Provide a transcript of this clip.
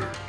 Word.